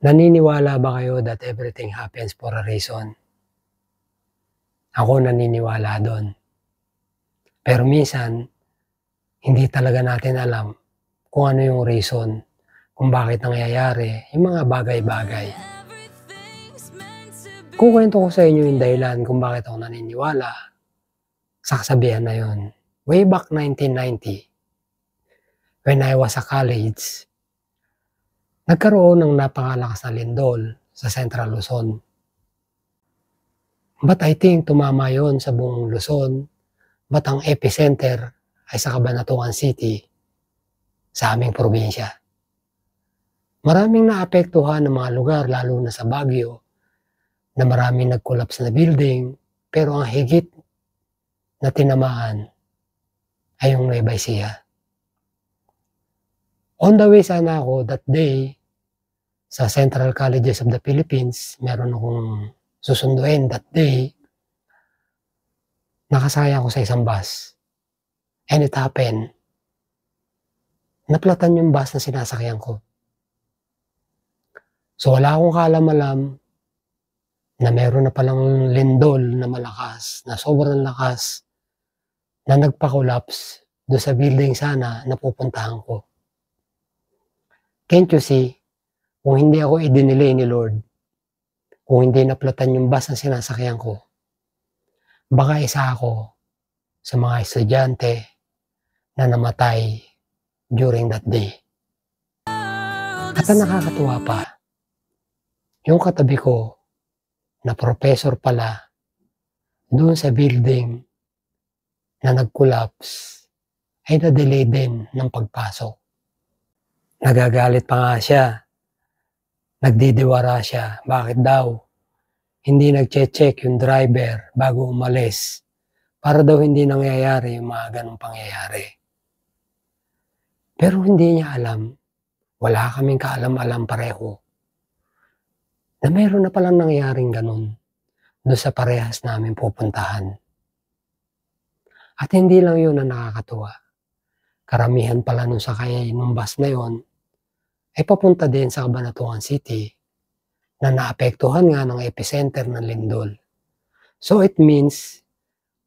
Naniniwala ba kayo that everything happens for a reason? Ako naniniwala doon. Pero minsan, hindi talaga natin alam kung ano yung reason, kung bakit nangyayari yung mga bagay-bagay. Kukwento ko sa inyo yung dahilan kung bakit ako naniniwala sa kasabihan na yun. Way back 1990, when I was a college, nagkaroon ng napakalakas na lindol sa Central Luzon. But I think tumama yon sa buong Luzon, but ang epicenter ay sa Cabanatuan City, sa aming probinsya. Maraming naapektuhan ng mga lugar, lalo na sa Baguio, na maraming nag-collapse na building, pero ang higit na tinamaan ay yung Nueva Ecija. On the way sana ako that day, sa Central Colleges of the Philippines, meron akong susunduin that day, nakasaya ako sa isang bus. And it happened, naplatan yung bus na sinasakyan ko. So wala akong kalam-alam na meron na palang lindol na malakas, na sobrang lakas, na nagpa-collapse do sa building sana na pupuntahan ko. Can't you see? Kung hindi ako idinilay ni Lord, kung hindi naplatan yung bus na sinasakyan ko, baka isa ako sa mga estudyante na namatay during that day. At ang nakakatuwa pa, yung katabi ko na professor pala doon sa building na nag-collapse ay na-delay din ng pagpasok. Nagagalit pa nga siya Nagdidiwara siya. Bakit daw? Hindi nagche-check yung driver bago umalis para daw hindi nangyayari yung mga ganong pangyayari. Pero hindi niya alam, wala kaming kaalam-alam pareho, na meron na palang nangyaring ganun doon sa parehas namin pupuntahan. At hindi lang yun na nakakatuwa. Karamihan pala nung sakay nung bus na yon ay papunta din sa Cabanatuan City na naapektuhan nga ng epicenter ng lindol. So it means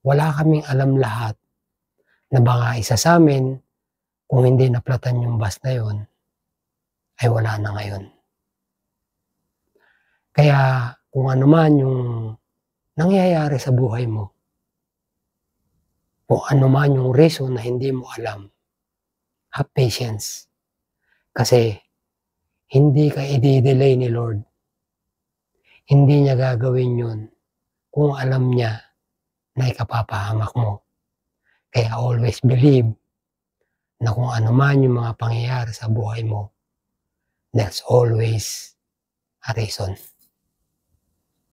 wala kaming alam lahat na baka isa sa amin kung hindi naplatan yung bus na yon ay wala na ngayon. Kaya kung ano man yung nangyayari sa buhay mo, kung ano man yung reason na hindi mo alam, have patience. Kasi hindi ka i-delay ni Lord. Hindi niya gagawin yun kung alam niya na ikapapahamak mo. Kaya always believe na kung ano man yung mga pangyayari sa buhay mo, that's always a reason.